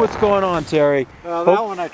what's going on, Terry. Uh, that one I